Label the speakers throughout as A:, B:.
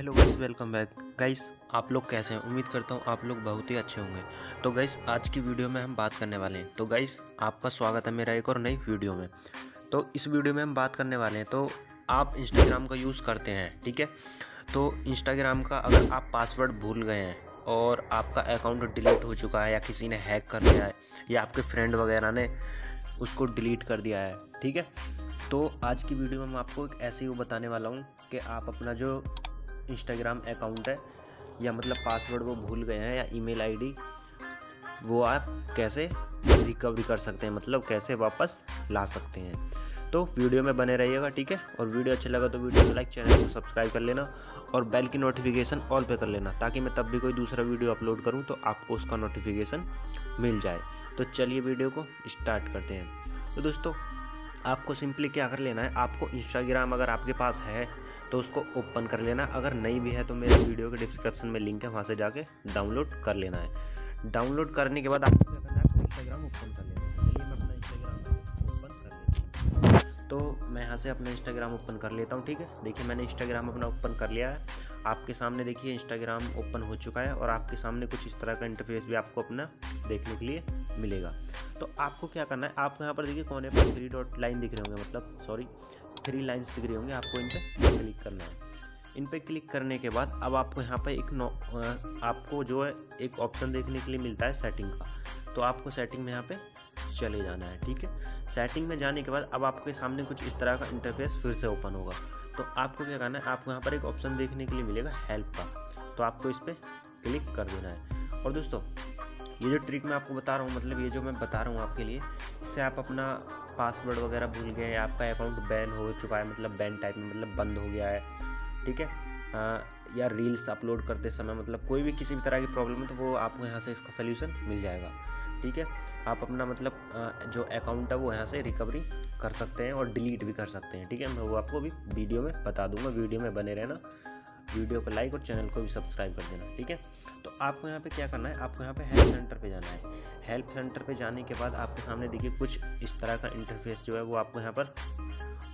A: Welcome back. Guys, आप लोग कैसे हैं? उम्मीद करता हूँ आप लोग बहुत ही अच्छे होंगे। तो गाइस, आज की वीडियो में हम बात करने वाले हैं। तो गाइस, आपका स्वागत है मेरा एक और नई वीडियो में। तो इस वीडियो में हम बात करने वाले हैं। तो आप इंस्टाग्राम का यूज़ करते हैं, ठीक है? तो इंस्टाग्राम का अगर आप पासवर्ड भूल गए हैं और आपका अकाउंट डिलीट हो चुका है या किसी ने हैक कर लिया है या आपके फ्रेंड वगैरह ने उसको डिलीट कर दिया है, ठीक है? तो आज की वीडियो में मैं आपको एक ऐसे ही बताने वाला हूँ कि आप अपना जो इंस्टाग्राम अकाउंट है, या मतलब पासवर्ड वो भूल गए हैं, या ईमेल आईडी वो आप कैसे रिकवरी कर सकते हैं मतलब कैसे वापस ला सकते हैं। तो वीडियो में बने रहिएगा, ठीक है? और वीडियो अच्छा लगा तो वीडियो को लाइक चैनल को सब्सक्राइब कर लेना, और बेल की नोटिफिकेशन ऑल पे कर लेना, ताकि मैं तब भी कोई दूसरा वीडियो अपलोड करूँ तो आपको उसका नोटिफिकेशन मिल जाए। तो चलिए वीडियो को स्टार्ट करते हैं। तो दोस्तों, आपको सिंपली क्या कर लेना है, आपको इंस्टाग्राम अगर आपके पास है तो उसको ओपन कर लेना। अगर नहीं भी है तो मेरे वीडियो के डिस्क्रिप्शन में लिंक है, वहाँ से जाके डाउनलोड कर लेना है। डाउनलोड करने के बाद आपको क्या करना है इंस्टाग्राम ओपन कर लेना चलिए मैं अपना इंस्टाग्राम ओपन कर लेता तो मैं यहाँ से अपना इंस्टाग्राम ओपन कर लेता हूँ, ठीक है? देखिए, मैंने इंस्टाग्राम अपना ओपन कर लिया है। आपके सामने देखिए इंस्टाग्राम ओपन हो चुका है और आपके सामने कुछ इस तरह का इंटरफेस भी आपको अपना देखने के लिए मिलेगा। तो आपको क्या करना है, आपको यहाँ पर देखिए, कोने पर थ्री डॉट लाइन दिख रहे होंगे मतलब सॉरी थ्री लाइन्स दिख रही होंगी आपको इन पर क्लिक करना है। इन पर क्लिक करने के बाद अब आपको यहाँ पर एक आपको जो है एक ऑप्शन देखने के लिए मिलता है सेटिंग का। तो आपको सेटिंग में यहाँ पे चले जाना है, ठीक है? सेटिंग में जाने के बाद अब आपके सामने कुछ इस तरह का इंटरफेस फिर से ओपन होगा। तो आपको क्या करना है, आपको यहाँ पर एक ऑप्शन देखने के लिए मिलेगा हेल्प का। तो आपको इस पर क्लिक कर देना है। और दोस्तों ये जो ट्रिक मैं आपको बता रहा हूँ मतलब ये जो मैं बता रहा हूँ आपके लिए इससे आप अपना पासवर्ड वगैरह भूल गए आपका अकाउंट बैन हो चुका है मतलब बैन टाइप में मतलब बंद हो गया है ठीक है? आ, या रील्स अपलोड करते समय मतलब कोई भी किसी भी तरह की प्रॉब्लम है तो वो आपको यहाँ से इसका सोल्यूशन मिल जाएगा ठीक है? आप अपना मतलब जो अकाउंट है वो यहाँ से रिकवरी कर सकते हैं और डिलीट भी कर सकते हैं ठीक है? मैं वो आपको अभी वीडियो में बता दूँगा वीडियो में बने रहना। वीडियो को लाइक और चैनल को भी सब्सक्राइब कर देना, ठीक है? तो आपको यहाँ पे क्या करना है? आपको यहाँ पे हेल्प सेंटर पे जाना है। हेल्प सेंटर पे जाने के बाद आपके सामने देखिए कुछ इस तरह का इंटरफेस जो है वो आपको यहाँ पर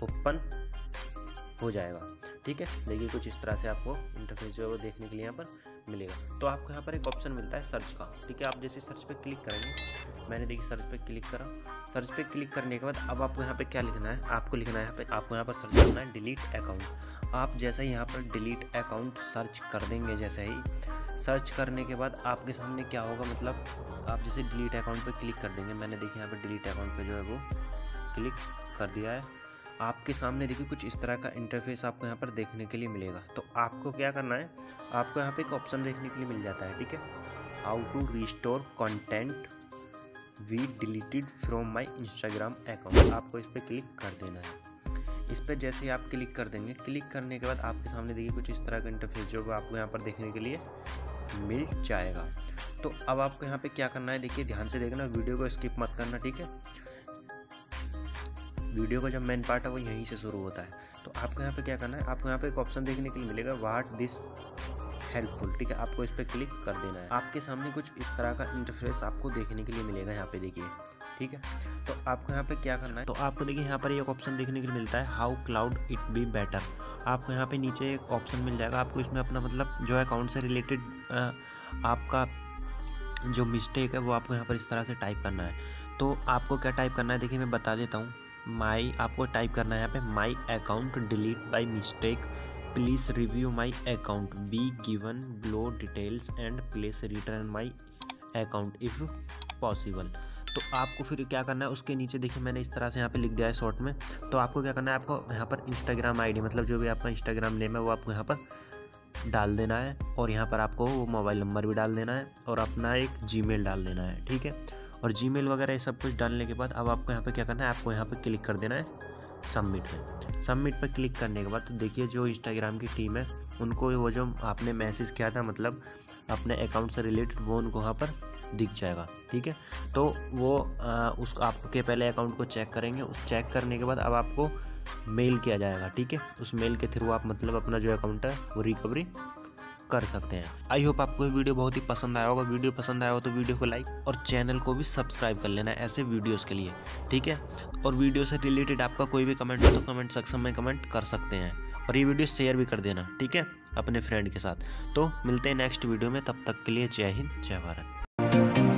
A: ओपन हो जाएगा। ठीक है? देखिए कुछ इस तरह से आपको इंटरफेस जो है वो देखने के लिए यहाँ पर मिलेगा। तो आपको यहाँ पर एक ऑप्शन मिलता है सर्च का। ठीक है, आप जैसे सर्च पे क्लिक करेंगे, मैंने देखिए सर्च पे क्लिक करा। सर्च पे क्लिक करने के बाद अब आपको यहाँ पे क्या लिखना है? आपको लिखना है यहाँ पे, आपको यहाँ पर सर्च करना है डिलीट अकाउंट आप जैसे ही यहाँ पर डिलीट अकाउंट सर्च कर देंगे जैसे ही सर्च करने के बाद आपके सामने क्या होगा? मतलब आप जैसे डिलीट अकाउंट पर क्लिक कर देंगे। मैंने देखिए यहाँ पर डिलीट अकाउंट पर जो है वो क्लिक कर दिया है। आपके सामने देखिए कुछ इस तरह का इंटरफेस आपको यहाँ पर देखने के लिए मिलेगा। तो आपको क्या करना है? आपको यहाँ पे एक ऑप्शन देखने के लिए मिल जाता है, ठीक है? How to restore content we deleted from my Instagram account आपको इस पर क्लिक कर देना है। इस पर जैसे ही आप क्लिक कर देंगे क्लिक करने के बाद आपके सामने देखिए कुछ इस तरह का इंटरफेस जो आपको यहाँ पर देखने के लिए मिल जाएगा। तो अब आपको यहाँ पे क्या करना है? देखिए, ध्यान से देखना, वीडियो को स्किप मत करना, ठीक है? वीडियो का जब मेन पार्ट है, वो यहीं से शुरू होता है। तो आपको यहाँ पे क्या करना है? आपको यहाँ पे एक ऑप्शन देखने के लिए मिलेगा वाट दिस हेल्पफुल ठीक है, आपको इस पर क्लिक कर देना है। आपके सामने कुछ इस तरह का इंटरफेस आपको देखने के लिए मिलेगा यहाँ पे, देखिए। ठीक है? तो आपको यहाँ पे क्या करना है? तो आपको देखिए, यहाँ पर एक ऑप्शन देखने के लिए मिलता है how could it be better आपको यहाँ पे नीचे एक ऑप्शन मिल जाएगा। आपको इसमें अपना मतलब जो अकाउंट से रिलेटेड आपका जो मिस्टेक है, वो आपको यहाँ पर इस तरह से टाइप करना है। तो आपको क्या टाइप करना है? देखिए, मैं बता देता हूँ। माई आपको टाइप करना है यहाँ पे my account delete by mistake please review my account be given below details and please return my account if possible तो आपको फिर क्या करना है, उसके नीचे देखिए मैंने इस तरह से यहाँ पे लिख दिया है शॉर्ट में। तो आपको क्या करना है, आपको यहाँ पर इंस्टाग्राम आईडी मतलब जो भी आपका इंस्टाग्राम नेम है, वो आपको यहाँ पर डाल देना है और यहाँ पर आपको वो मोबाइल नंबर भी डाल देना है और अपना एक जीमेल डाल देना है, ठीक है? और जी वगैरह ये सब कुछ डालने के बाद अब आपको यहाँ पर क्या करना है? आपको यहाँ पर क्लिक कर देना है सबमिट पे। सबमिट पर क्लिक करने के बाद तो देखिए जो इंस्टाग्राम की टीम है उनको वो जो आपने मैसेज किया था मतलब अपने अकाउंट से रिलेटेड वो उनको वहाँ पर दिख जाएगा ठीक है? तो वो आ, उस आपके पहले अकाउंट को चेक करेंगे। उस चेक करने के बाद अब आपको मेल किया जाएगा ठीक है? उस मेल के थ्रू आप मतलब अपना जो अकाउंट है वो रिकवरी कर सकते हैं। आई होप आपको ये वीडियो बहुत ही पसंद आया होगा। वीडियो पसंद आया हो तो वीडियो को लाइक और चैनल को भी सब्सक्राइब कर लेना ऐसे वीडियोस के लिए, ठीक है? और वीडियो से रिलेटेड आपका कोई भी कमेंट हो तो कमेंट सेक्शन में कमेंट कर सकते हैं। और ये वीडियो शेयर भी कर देना, ठीक है? अपने फ्रेंड के साथ। तो मिलते हैं नेक्स्ट वीडियो में, तब तक के लिए जय हिंद, जय भारत।